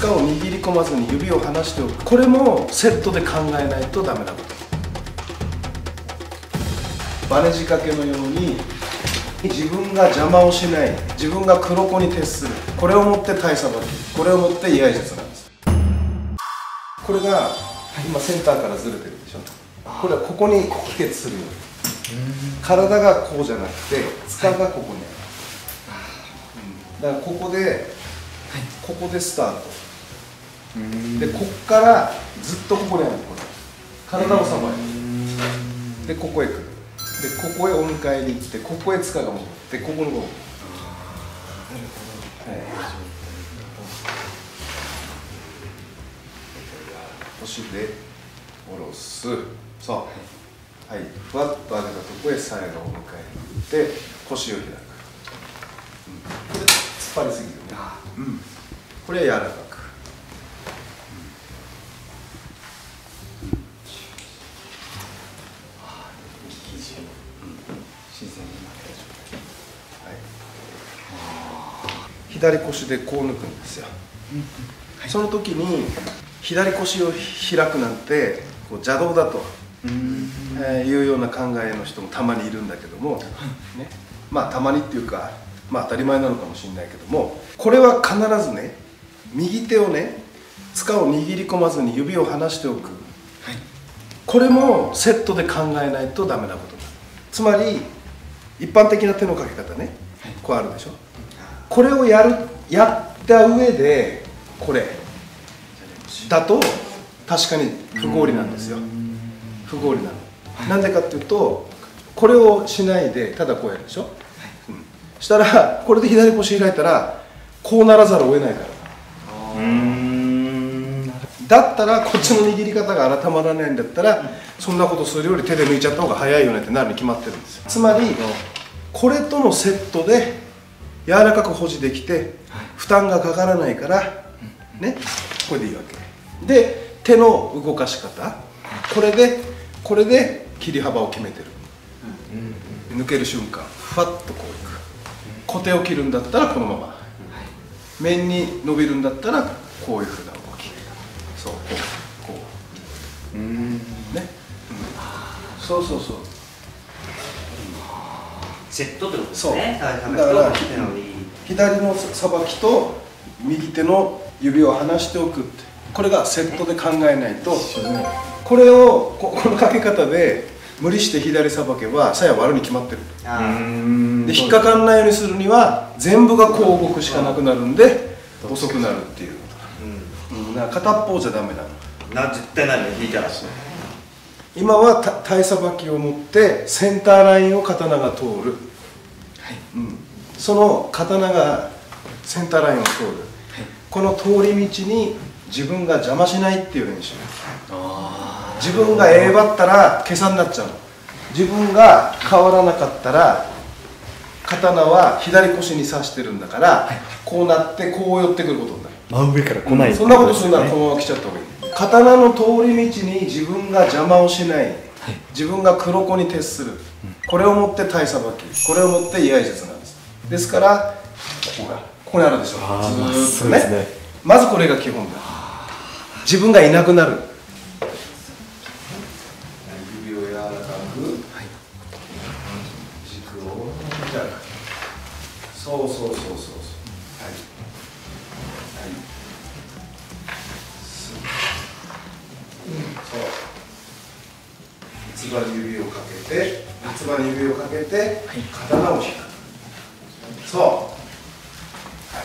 塚を握り込まずに指を離しておく。これもセットで考えないとダメなこと。バネ仕掛けのように自分が邪魔をしない自分が黒子に徹する。これをもって大さばきこれをもって居合術なんです。これが今センターからずれてるでしょ。これはここに帰結するように。体がこうじゃなくて塚がここにある、だからここで、ここでスタートでこっからずっとここにあるこれ体をさばいて。でここへ来る。でここへお迎えに行ってここへ塚が戻ってここのここはい。腰で下ろす。そう。はい。ふわっと上げたとこへ鞘がお迎えに行って腰を開く、うん、これ突っ張りすぎるね、うん、これは柔らかく左腰でこう抜くんですよ、その時に左腰を開くなんてこう邪道だと、えーいうような考えの人もたまにいるんだけども、ね、まあたまにっていうかまあ当たり前なのかもしれないけどもこれは必ずね右手をね塚を握り込まずに指を離しておく、これもセットで考えないとダメなことだつまり一般的な手のかけ方ね、こうあるでしょ。これをやるやった上でこれ。だと確かに不合理なんですよ。不合理なの。なんでかっていうとこれをしないでただこうやるでしょ、うん。したらこれで左腰開いたらこうならざるを得ないからだったらこっちの握り方が改まらないんだったらそんなことするより手で抜いちゃった方が早いよねってなるに決まってるんですよ。つまりこれとのセットで柔らかく保持できて負担がかからないからねこれでいいわけ。で手の動かし方。これでこれで切り幅を決めてる。抜ける瞬間ふわっとこういく。小手を切るんだったらこのまま。面に伸びるんだったらこういうふうなそうそうそう。セットってことですそう。ねだから左のさばきと右手の指を離しておくって。これがセットで考えないと。これをここのかけ方で無理して左さばけば鞘割るに決まってるあで引っかかんないようにするには全部がこう動くしかなくなるんで遅くなるっていう。うん。だから片っぽじゃダメなの。ーな絶対ないね引いたら今はた体さばきを持ってセンターラインを刀が通る、うん、その刀がセンターラインを通る、この通り道に自分が邪魔しないっていう練習。自分がええばったら今朝になっちゃうの。自分が変わらなかったら刀は左腰に刺してるんだから、こうなってこう寄ってくることになる。真上から来ないそんなことするならこのまま来ちゃった方がいい刀の通り道に自分が邪魔をしない、自分が黒子に徹する、これをもって体さばき。これをもって居合術なんです。ですからここがここにあるでしょずーっとね。ね。まずこれが基本だ。自分がいなくなるて刀を引く。そう。はい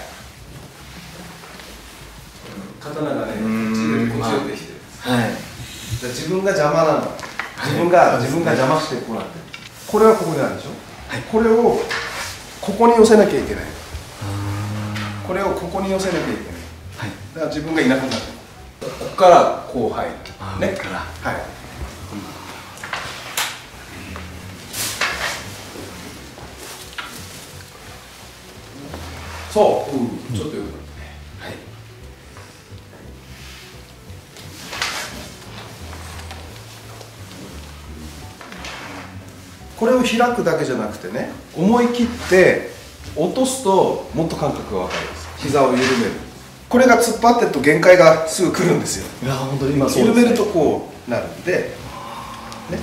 刀がねこっちでこっち寄ってきてるはい。じゃあ自分が邪魔なの。自分が、自分が邪魔してこうなってる。これはここにあるでしょ、これをここに寄せなきゃいけない。これをここに寄せなきゃいけない、だから自分がいなくなる。ここからこう入る。ね。上から。はい、そう、うん、ちょっとよくなってね。はい。これを開くだけじゃなくてね思い切って落とすともっと感覚が分かります。膝を緩める。これが突っ張ってると限界がすぐ来るんですよ。いや本当に今ね、緩めるとこうなるんでね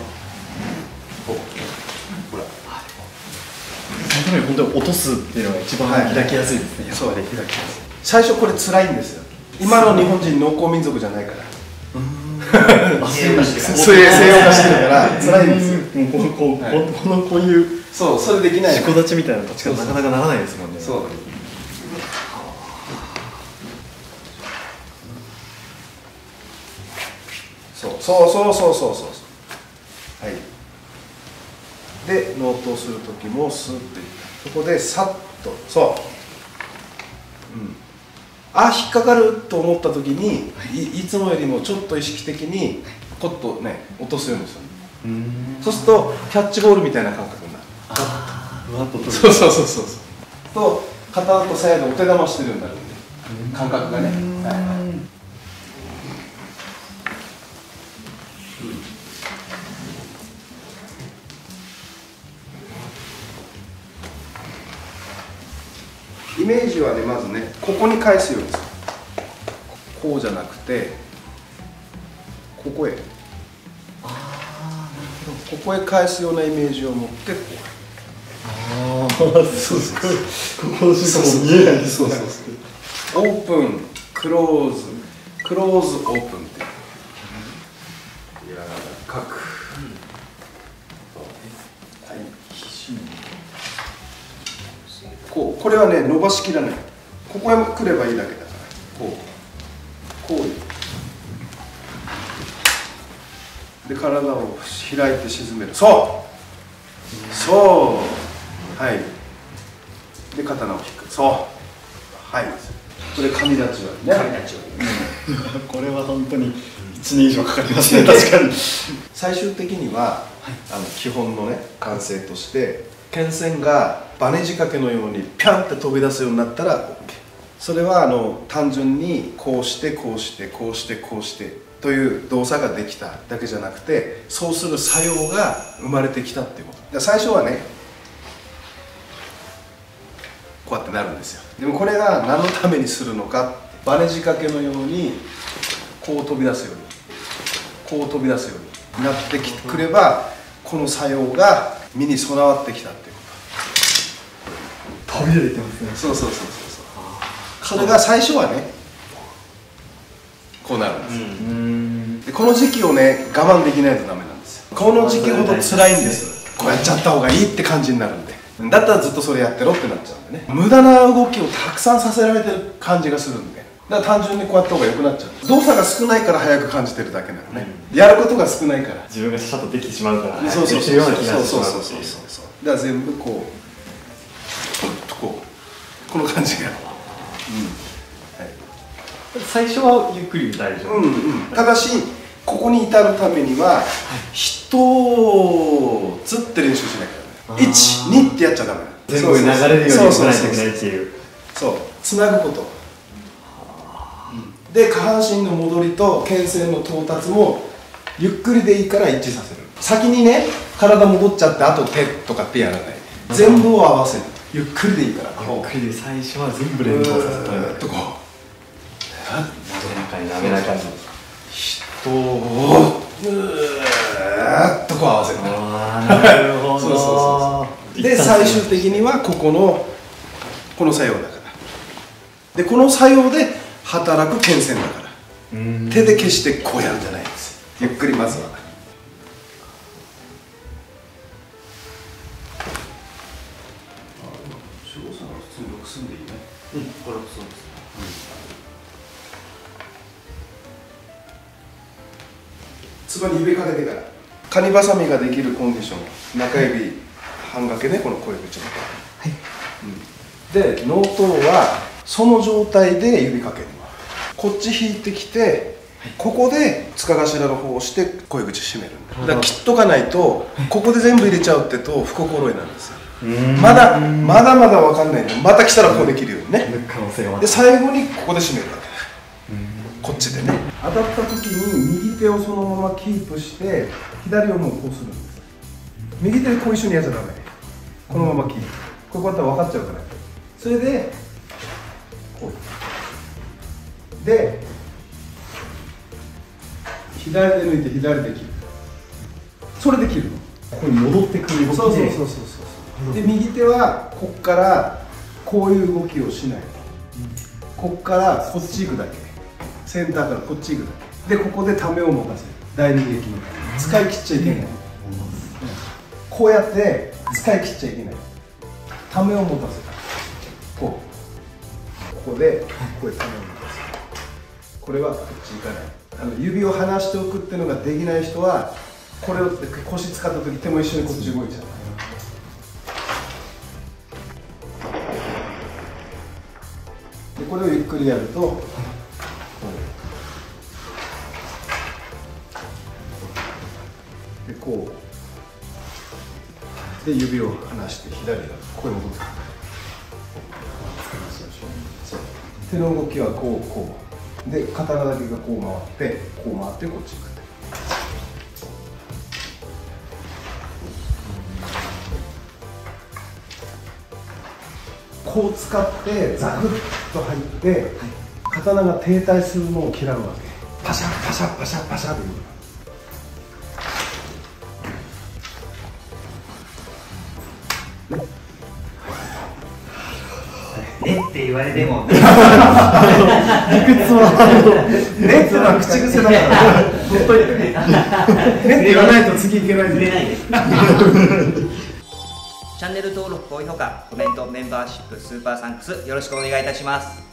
に本当に落とすっていうのが一番開きやすいですね、はい、そう開きやすい最初これ辛いんですよ。今の日本人農耕民族じゃないから。西洋化してるから辛いんですよ。このこう、このこういうそうそれできない自己立ちみたいな立ち方なかなかならないですもんね。そうそうそうそうそうそうそう。はい。で納刀する時もスッといった。そこでさっと。そう、うん、あ引っかかると思った時にいいつもよりもちょっと意識的にコッとね落とすようにする。うん。そうするとキャッチボールみたいな感覚になる。そうそうそうそうそう。と片と左右でお手玉してるようになる。んで感覚がね、はいメージはねまずねここに返すようにする。こうじゃなくてここへ。ここへ返すようなイメージを持ってこうああすごいここのシーンも見えないそうそうそう。オープンクローズ。クローズオープンってこれはね伸ばしきらない。ここへ来ればいいだけだから。こう。こうで体を開いて沈める。そう。そう。はい。で刀を引く。そう。はい。これ神立ち割りね。神たちを これは本当に1年以上かかりますね。確かに。最終的には、あの基本のね完成として剣線がバネ仕掛けのようにピャンって飛び出すようになったら OK それはあの単純にこうしてこうしてこうしてこうしてという動作ができただけじゃなくてそうする作用が生まれてきたっていうこと。だから最初はねこうやってなるんですよ。でもこれが何のためにするのかバネ仕掛けのようにこう飛び出すようにこう飛び出すようになってくればこの作用が身に備わってきたっていう。飛び出てますね。とそうそうそうそうそう。それが最初はねこうなるんです、うん。でこの時期をね我慢できないとダメなんですよ。この時期ほど辛いんです。こうやっちゃった方がいいって感じになるんで。だったらずっとそれやってろってなっちゃうんでね。無駄な動きをたくさんさせられてる感じがするんで。だから単純にこうやった方が良くなっちゃう動作が少ないから早く感じてるだけなのね、やることが少ないから。自分がシャッとできてしまうからそうそうそうそう。がしてしまそううそうそうそう。だから全部こうこうこの感じが。最初はゆっくり大丈夫、うんうん。ただしここに至るためには一つって練習しなきゃダメ。あー。12ってやっちゃダメ。全部流れるようにそう行わないといけないっていう。そうつなぐこと。で下半身の戻りと牽制の到達もゆっくりでいいから一致させる。先にね体戻っちゃってあと手とかってやらない。全部を合わせるゆっくりでいいから。ゆっくりで最初は全部連動させてうーっとこう滑らかに滑らかに。人をぐーっとこう合わせるなるほど。そうそうそうで最終的にはここのこの作用だから。でこの作用で働く剣線だから。うん。手で消してこうやるんじゃないんです。ゆっくりまずはつばに指かけてから。カニバサミができるコンディション。中指半掛けねこの小指ちょっと、はい。で納刀はその状態で指かける。のこっち引いてきて、ここで塚頭の方を押して声口閉めるんだ。だから切っとかないとここで全部入れちゃうってと不心得なんですよ。まだまだまだ分かんないの。また来たらこうできるようにねで最後にここで締めるわけ。だこっちでね。当たった時に右手をそのままキープして左をもうこうするんです。右手でこう一緒にやっちゃダメ。このままキープ。ここだったら分かっちゃうから。それでこう。で左で抜いて左で切る。それで切るの。ここに戻ってくる動きで。そうそうそうそうそう。で右手はこっからこういう動きをしない。こっからこっち行くだけ。センターからこっち行くだけでここでためを持たせる。第二撃の。使い切っちゃいけない。こうやって使い切っちゃいけない。ためを持たせるこう。ここでこうやってためを持たせるこれはこっち行かない。あの指を離しておくっていうのができない人はこれを腰使った時手も一緒にこっち動いちゃう。でこれをゆっくりやるとこうで指を離して左がここに戻ってくる。そう手の動きはこうこう。で刀だけがこう回ってこう回ってこっち行くこう使ってザクッと入って、刀が停滞するのを嫌うわけ。パシャパシャパシャパシャというって言われても。レッツは口癖だから。ほっといて言わないと次いけないで。す チャンネル登録高評価コメントメンバーシップスーパーサンクスよろしくお願いいたします